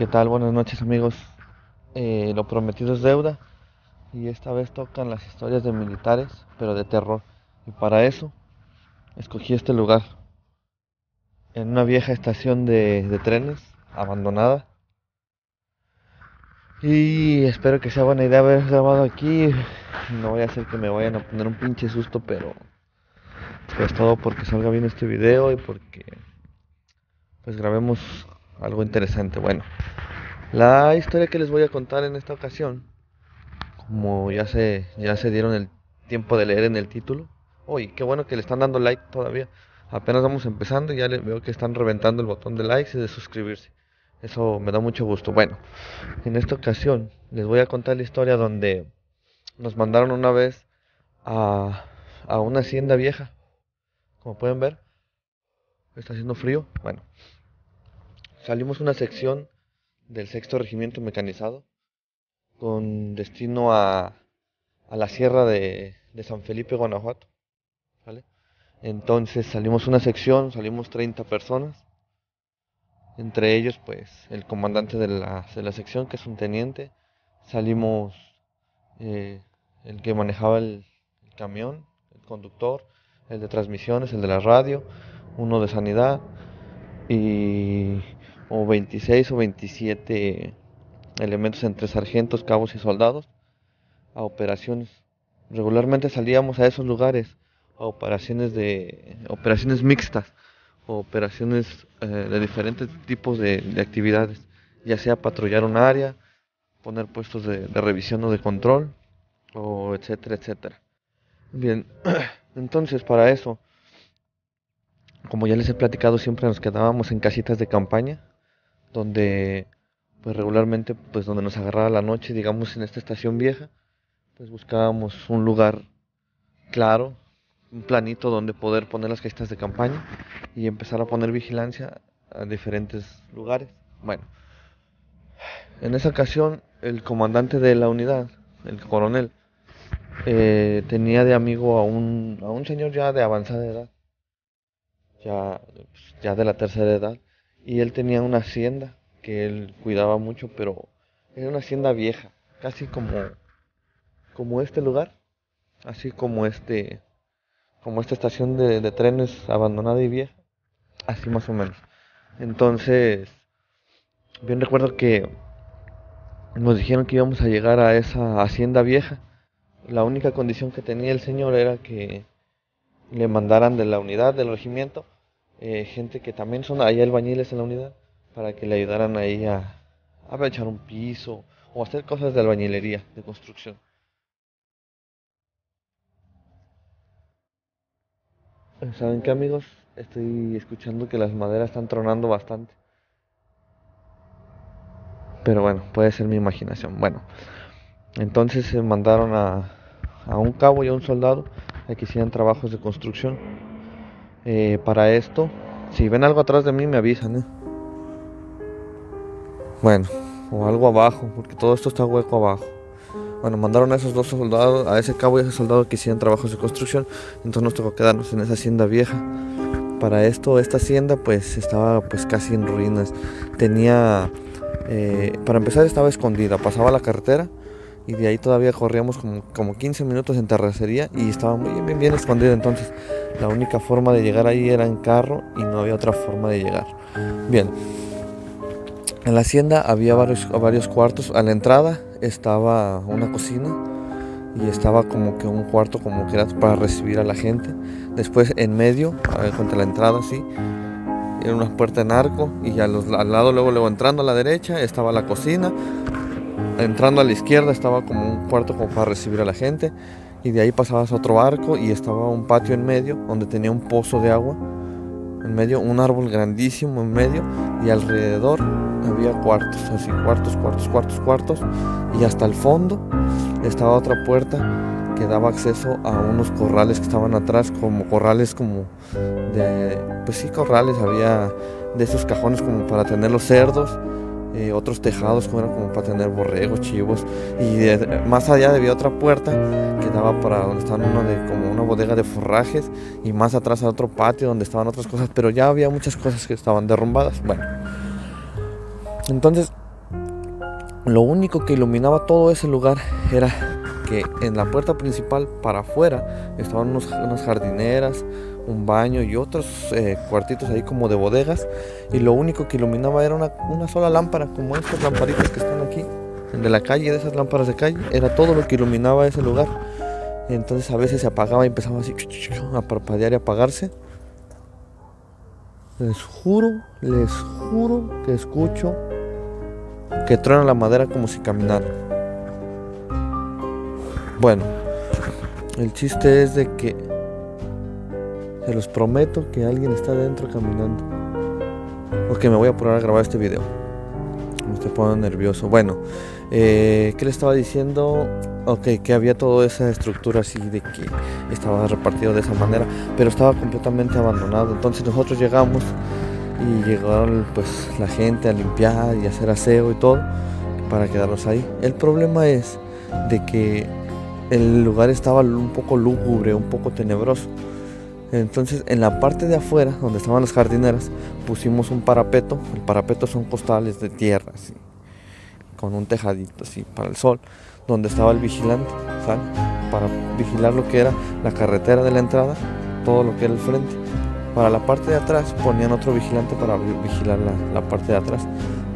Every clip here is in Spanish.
¿Qué tal? Buenas noches amigos. Eh, lo prometido es deuda y esta vez tocan las historias de militares, pero de terror. Y para eso escogí este lugar, en una vieja estación de, de trenes abandonada. Y espero que sea buena idea haber grabado aquí. No voy a hacer que me vayan a poner un pinche susto, pero pues todo porque salga bien este video y porque pues grabemos algo interesante. Bueno, la historia que les voy a contar en esta ocasión, como ya se, ya se dieron el tiempo de leer en el título, uy, qué bueno que le están dando like todavía. Apenas vamos empezando y ya veo que están reventando el botón de likes y de suscribirse. Eso me da mucho gusto. Bueno, en esta ocasión les voy a contar la historia donde nos mandaron una vez a, a una hacienda vieja. Como pueden ver, está haciendo frío. Bueno, salimos una sección del sexto regimiento mecanizado con destino a, a la sierra de, de, San Felipe, Guanajuato. ¿vale? Entonces salimos una sección, salimos 30 personas, entre ellos pues el comandante de la, de la sección que es un teniente, salimos eh, el que manejaba el, el camión, el conductor, el de transmisiones, el de la radio, uno de sanidad y o 26 o 27 elementos entre sargentos, cabos y soldados a operaciones. Regularmente salíamos a esos lugares a operaciones de operaciones mixtas o operaciones eh, de diferentes tipos de, de, actividades, ya sea patrullar un área, poner puestos de, de revisión o de control, o etcétera, etcétera. Bien, entonces para eso, como ya les he platicado, siempre nos quedábamos en casitas de campaña, donde pues regularmente pues donde nos agarraba la noche digamos en esta estación vieja pues buscábamos un lugar claro un planito donde poder poner las casitas de campaña y empezar a poner vigilancia a diferentes lugares. Bueno en esa ocasión el comandante de la unidad el coronel eh, tenía de amigo a un, a un señor ya de avanzada edad ya, ya de la tercera edad y él tenía una hacienda que él cuidaba mucho, pero era una hacienda vieja, casi como como este lugar, así como este como esta estación de, de trenes abandonada y vieja, así más o menos. Entonces, bien recuerdo que nos dijeron que íbamos a llegar a esa hacienda vieja. La única condición que tenía el señor era que le mandaran de la unidad del regimiento eh, gente que también son ahí albañiles en la unidad para que le ayudaran ahí a, a echar un piso o hacer cosas de albañilería, de construcción. ¿Saben qué amigos? Estoy escuchando que las maderas están tronando bastante. Pero bueno, puede ser mi imaginación. Bueno, entonces se mandaron a, a un cabo y a un soldado a que hicieran trabajos de construcción. Eh, para esto, si ven algo atrás de mí me avisan, ¿eh? Bueno, o algo abajo, porque todo esto está hueco abajo. Bueno, mandaron a esos dos soldados, a ese cabo y a ese soldado que hicieran trabajos de construcción. Entonces nos tocó quedarnos en esa hacienda vieja. Para esto, esta hacienda pues estaba pues casi en ruinas. Tenía, eh, para empezar estaba escondida, pasaba la carretera y de ahí todavía corríamos como, como 15 minutos en terracería y estaba muy bien, bien escondida. Entonces la única forma de llegar ahí era en carro y no había otra forma de llegar. Bien, en la hacienda había varios, varios cuartos. A la entrada estaba una cocina y estaba como que un cuarto como que era para recibir a la gente. Después en medio, contra la entrada así, era una puerta en arco y al lado luego luego entrando a la derecha estaba la cocina. Entrando a la izquierda estaba como un cuarto como para recibir a la gente y de ahí pasabas a otro arco y estaba un patio en medio donde tenía un pozo de agua en medio, un árbol grandísimo en medio y alrededor había cuartos, así cuartos, cuartos, cuartos, cuartos y hasta el fondo estaba otra puerta que daba acceso a unos corrales que estaban atrás, como corrales como de, pues sí, corrales, había de esos cajones como para tener los cerdos, eh, otros tejados como, como para tener borregos, chivos y de, más allá había otra puerta que daba para donde estaban uno de como una bodega de forrajes y más atrás otro patio donde estaban otras cosas, pero ya había muchas cosas que estaban derrumbadas. Bueno, entonces Lo único que iluminaba todo ese lugar era en la puerta principal para afuera estaban unas jardineras, un baño y otros eh, cuartitos ahí como de bodegas y lo único que iluminaba era una, una sola lámpara como estas lamparitas que están aquí de la calle, de esas lámparas de calle, era todo lo que iluminaba ese lugar. Entonces a veces se apagaba y empezaba así a parpadear y apagarse. Les juro, les juro que escucho que truena la madera como si caminara. Bueno, el chiste es de que se los prometo que alguien está dentro caminando. Porque me voy a poner a grabar este video. Me estoy poniendo nervioso. Bueno, eh, ¿qué le estaba diciendo? Ok, que había toda esa estructura así de que estaba repartido de esa manera, pero estaba completamente abandonado. Entonces nosotros llegamos y llegaron pues la gente a limpiar y hacer aseo y todo para quedarnos ahí. El problema es de que el lugar estaba un poco lúgubre, un poco tenebroso. Entonces en la parte de afuera, donde estaban las jardineras, pusimos un parapeto. El parapeto son costales de tierra, así, con un tejadito así para el sol, donde estaba el vigilante, ¿sabes? Para vigilar lo que era la carretera de la entrada, todo lo que era el frente. Para la parte de atrás ponían otro vigilante para vigilar la, parte de atrás,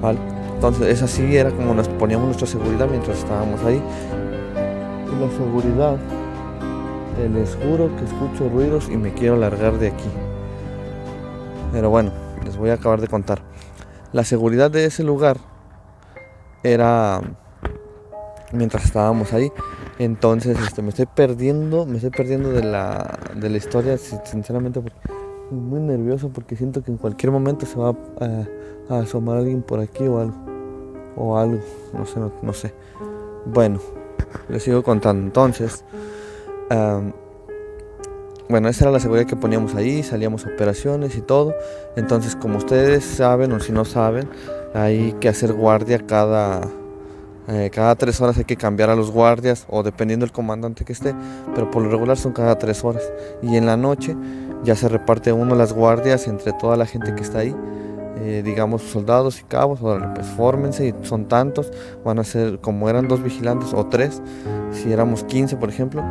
¿vale? Entonces esa sí era como nos poníamos nuestra seguridad mientras estábamos ahí la seguridad. Les juro que escucho ruidos y me quiero largar de aquí. Pero bueno, les voy a acabar de contar. La seguridad de ese lugar era mientras estábamos ahí. Entonces este, me estoy perdiendo, me estoy perdiendo de la, de la historia, sinceramente, muy nervioso porque siento que en cualquier momento se va a, asomar alguien por aquí o algo. O algo, no sé, no sé. Bueno, les sigo contando. Entonces, bueno, esa era la seguridad que poníamos ahí, salíamos a operaciones y todo. Entonces, como ustedes saben o si no saben, hay que hacer guardia cada, eh, cada tres horas hay que cambiar a los guardias o dependiendo del comandante que esté, pero por lo regular son cada tres horas. Y en la noche ya se reparte uno las guardias entre toda la gente que está ahí. Eh, digamos, soldados y cabos, ahora pues fórmense y son tantos, van a ser como eran dos vigilantes o tres, si éramos 15 por ejemplo,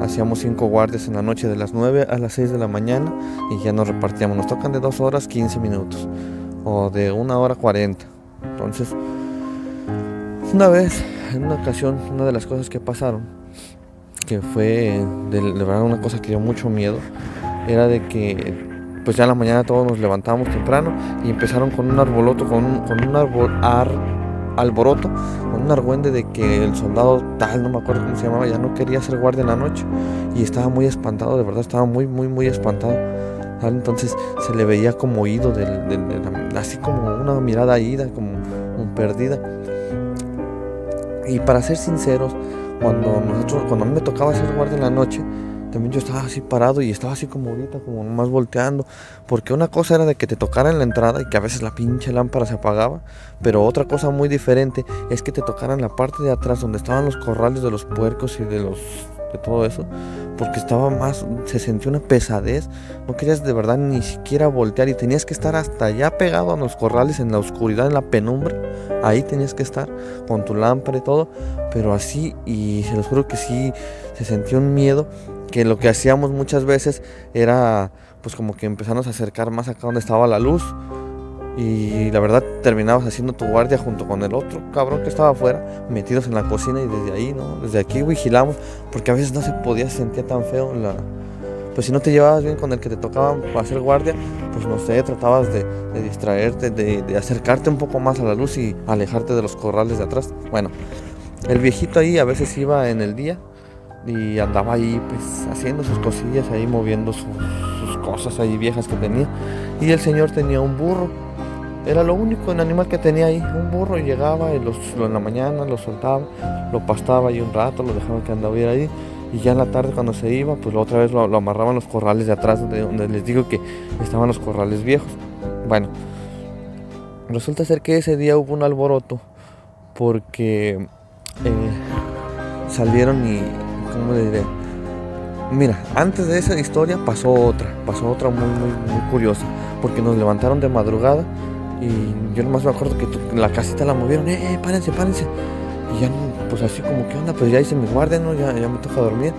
hacíamos cinco guardias en la noche de las 9 a las 6 de la mañana y ya nos repartíamos, nos tocan de dos horas 15 minutos o de una hora 40. Entonces, una vez, en una ocasión, una de las cosas que pasaron, que fue de, de verdad una cosa que dio mucho miedo, era de que pues ya en la mañana todos nos levantamos temprano y empezaron con un arboloto, con un, con un arbol, ar, alboroto, con un argüende de que el soldado tal, no me acuerdo cómo se llamaba, ya no quería ser guardia en la noche y estaba muy espantado, de verdad estaba muy, muy, muy espantado. Entonces se le veía como oído, así como una mirada ida, como, como perdida. Y para ser sinceros, cuando nosotros, cuando a mí me tocaba ser guardia en la noche, también yo estaba así parado y estaba así como ahorita, como nomás volteando. Porque una cosa era de que te tocara en la entrada y que a veces la pinche lámpara se apagaba. Pero otra cosa muy diferente es que te tocaran la parte de atrás donde estaban los corrales de los puercos y de los de todo eso. Porque estaba más, se sentía una pesadez. No querías de verdad ni siquiera voltear y tenías que estar hasta allá pegado a los corrales en la oscuridad, en la penumbra. Ahí tenías que estar con tu lámpara y todo. Pero así, y se los juro que sí, se sentía un miedo que lo que hacíamos muchas veces era pues como que empezarnos a acercar más acá donde estaba la luz y la verdad terminabas haciendo tu guardia junto con el otro cabrón que estaba afuera, metidos en la cocina y desde ahí, ¿no? Desde aquí vigilamos, porque a veces no se podía sentir tan feo la... Pues si no te llevabas bien con el que te tocaba hacer guardia, pues no sé, tratabas de, distraerte, de, de acercarte un poco más a la luz y alejarte de los corrales de atrás. Bueno, el viejito ahí a veces iba en el día y andaba ahí pues haciendo sus cosillas ahí moviendo sus, cosas ahí viejas que tenía. Y el señor tenía un burro. Era lo único el animal que tenía ahí. Un burro y llegaba y los, en la mañana lo soltaba lo pastaba ahí un rato lo dejaba que andaba ahí. Y ya en la tarde cuando se iba pues otra vez lo, amarraban los corrales de atrás donde, les digo que estaban los corrales viejos. Bueno resulta ser que ese día hubo un alboroto porque eh, salieron y ¿cómo le diré? Mira, antes de esa historia pasó otra, pasó otra muy, muy, muy curiosa, porque nos levantaron de madrugada Y yo nomás me acuerdo que la casita la movieron, eh, eh, párense, párense. Y ya, pues así como, ¿qué onda? Pues ya hice mi guardia, ¿no? Ya, ya me toca dormir.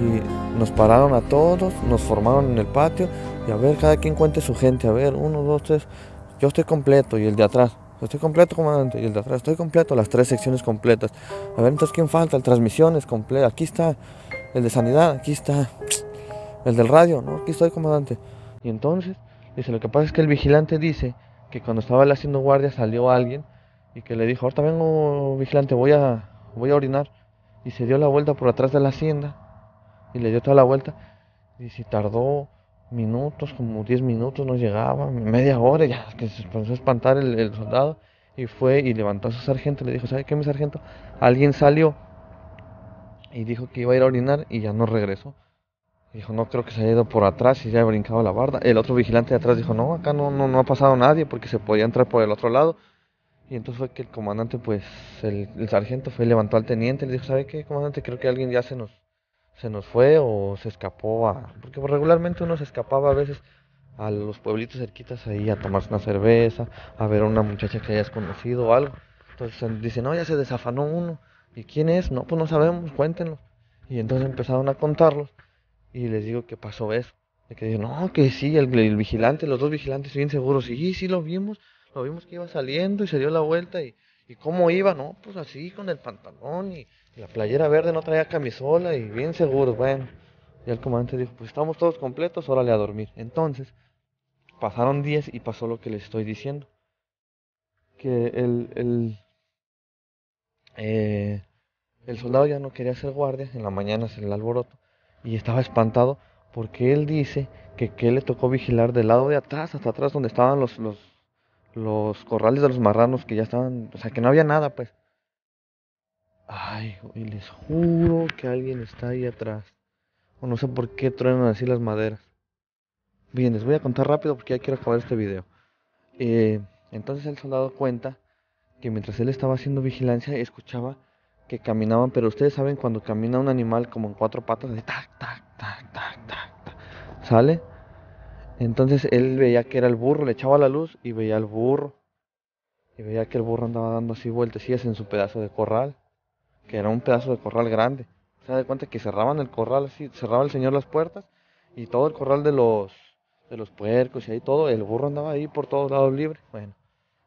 Y nos pararon a todos, nos formaron en el patio. Y a ver, cada quien cuente su gente. A ver, uno, dos, tres. Yo estoy completo y el de atrás. Estoy completo, comandante. Y el de atrás, estoy completo, las tres secciones completas. A ver, entonces, ¿quién falta? El transmisiones completo. Aquí está. El de sanidad, aquí está. El del radio, ¿no? Aquí estoy, comandante. Y entonces, dice, lo que pasa es que el vigilante dice que cuando estaba él haciendo guardia salió alguien y que le dijo, ahorita vengo, vigilante, voy a, voy a orinar. Y se dio la vuelta por atrás de la hacienda y le dio toda la vuelta. Y si tardó minutos, como 10 minutos, no llegaba, media hora, ya que se empezó a espantar el, soldado y fue y levantó a su sargento, le dijo, ¿sabe qué, mi sargento? Alguien salió y dijo que iba a ir a orinar y ya no regresó. Dijo, no creo que se haya ido por atrás y ya haya brincado la barda. El otro vigilante de atrás dijo, no, acá no, no, no ha pasado nadie porque se podía entrar por el otro lado. Y entonces fue que el comandante, pues, el, el sargento fue y levantó al teniente y le dijo, ¿sabe qué, comandante? Creo que alguien ya se nos, se nos fue o se escapó a... Porque regularmente uno se escapaba a veces a los pueblitos cerquitas ahí a tomarse una cerveza, a ver a una muchacha que hayas conocido o algo. Entonces dice, no, ya se desafanó uno. ¿Y quién es? No, pues no sabemos, cuéntenlo. Y entonces empezaron a contarlos y les digo que pasó eso. De que dije, no, que sí, el, vigilante, los dos vigilantes bien seguros. Y sí, sí lo vimos, lo vimos que iba saliendo y se dio la vuelta y, y cómo iba, no, pues así con el pantalón y la playera verde no traía camisola y bien seguros, bueno. Y el comandante dijo, pues estamos todos completos, órale a dormir. Entonces, pasaron días y pasó lo que les estoy diciendo. Que el, el, eh, el soldado ya no quería hacer guardia, en la mañana se el alboroto, y estaba espantado porque él dice que, que le tocó vigilar del lado de atrás hasta atrás donde estaban los, los, los corrales de los marranos, que ya estaban, o sea, que no había nada, pues. Ay, y les juro que alguien está ahí atrás. O no sé por qué truenan así las maderas. Bien, les voy a contar rápido porque ya quiero acabar este video. Eh, entonces el soldado cuenta que mientras él estaba haciendo vigilancia escuchaba que caminaban, pero ustedes saben cuando camina un animal como en cuatro patas, de tac, tac, tac, tac, tac, tac, ¿sale? Entonces él veía que era el burro, le echaba la luz y veía al burro. Y veía que el burro andaba dando así vueltecillas en su pedazo de corral que era un pedazo de corral grande. Se da cuenta que cerraban el corral así, cerraba el señor las puertas y todo el corral de los de los puercos y ahí todo, el burro andaba ahí por todos lados libre. Bueno,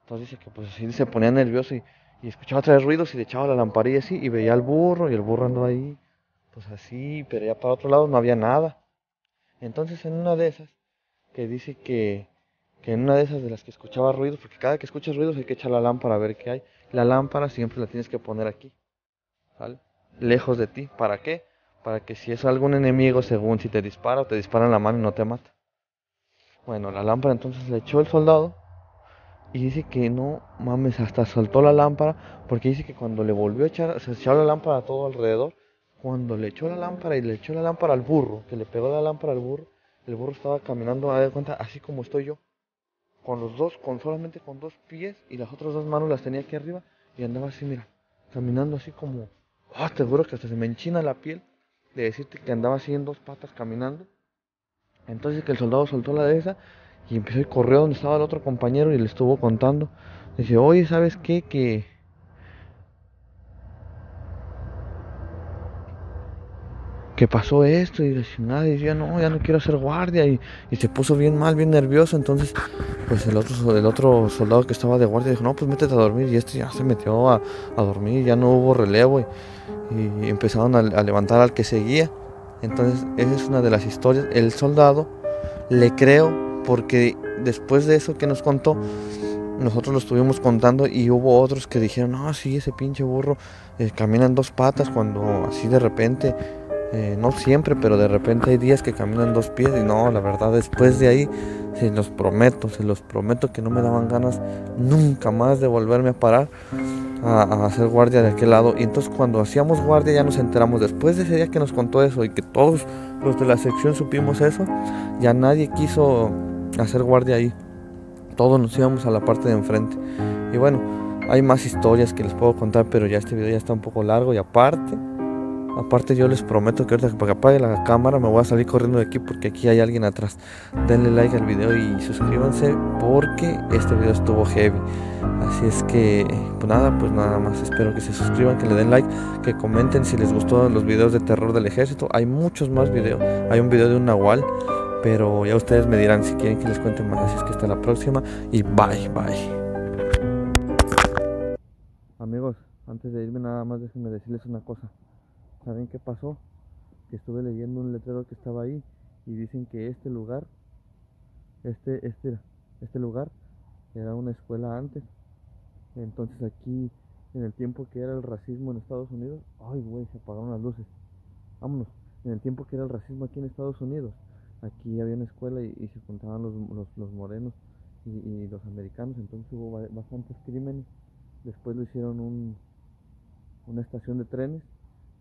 entonces dice que pues así se ponía nervioso y, y escuchaba tres ruidos y le echaba la lamparilla así y veía al burro y el burro andaba ahí, pues así, pero ya para otro lado no había nada. Entonces en una de esas, que dice que, que en una de esas de las que escuchaba ruidos, porque cada que escuchas ruidos hay que echar la lámpara a ver qué hay, la lámpara siempre la tienes que poner aquí lejos de ti. ¿Para qué? Para que si es algún enemigo, según si te dispara o te dispara en la mano y no te mata. Bueno, la lámpara entonces le echó el soldado y dice que no mames, hasta soltó la lámpara porque dice que cuando le volvió a echar, se echó la lámpara a todo alrededor. Cuando le echó la lámpara y le echó la lámpara al burro, que le pegó la lámpara al burro, el burro estaba caminando, a de cuenta, así como estoy yo. Con los dos, con solamente con dos pies y las otras dos manos las tenía aquí arriba y andaba así, mira, caminando así como, Ah, te juro que hasta se me enchina la piel de decirte que andaba así en dos patas caminando. Entonces que el soldado soltó la de esa y empezó y corrió donde estaba el otro compañero y le estuvo contando. Dice, oye, ¿sabes qué? Que que pasó esto y nada y no ya no quiero hacer guardia y, se puso bien mal bien nervioso. Entonces pues el otro el otro soldado que estaba de guardia dijo no pues métete a dormir y este ya se metió a, dormir ya no hubo relevo y, y empezaron a, levantar al que seguía. Entonces esa es una de las historias. El soldado le creo porque después de eso que nos contó nosotros lo estuvimos contando y hubo otros que dijeron no sí ese pinche burro eh, camina en dos patas cuando así de repente eh, no siempre, pero de repente hay días que caminan dos pies y no, la verdad después de ahí, se los prometo, se los prometo que no me daban ganas nunca más de volverme a parar a, hacer guardia de aquel lado. Y entonces cuando hacíamos guardia ya nos enteramos, después de ese día que nos contó eso y que todos los de la sección supimos eso, ya nadie quiso hacer guardia ahí. Todos nos íbamos a la parte de enfrente. Y bueno, hay más historias que les puedo contar, pero ya este video ya está un poco largo y aparte Aparte yo les prometo que ahorita que apague la cámara me voy a salir corriendo de aquí porque aquí hay alguien atrás. Denle like al video y suscríbanse porque este video estuvo heavy. Así es que, pues nada, pues nada más. Espero que se suscriban, que le den like, que comenten si les gustó los videos de terror del ejército. Hay muchos más videos. Hay un video de un nahual. Pero ya ustedes me dirán si quieren que les cuente más. Así es que hasta la próxima y bye, bye. Amigos, antes de irme nada más déjenme decirles una cosa. ¿Saben qué pasó? Que estuve leyendo un letrero que estaba ahí y dicen que este lugar, este, este, este lugar era una escuela antes. Entonces aquí, en el tiempo que era el racismo en Estados Unidos, ay güey, se apagaron las luces. Vámonos. En el tiempo que era el racismo aquí en Estados Unidos, aquí había una escuela y, se juntaban los, los, morenos y, los americanos, entonces hubo bastantes crímenes. Después lo hicieron un, una estación de trenes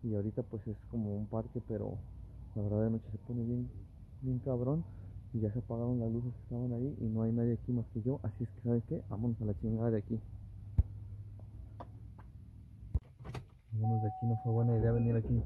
y ahorita pues es como un parque, pero la verdad de noche se pone bien, bien cabrón y ya se apagaron las luces que estaban ahí y no hay nadie aquí más que yo, así es que sabes qué, vámonos a la chingada de aquí. Vámonos de aquí, no fue buena idea venir aquí.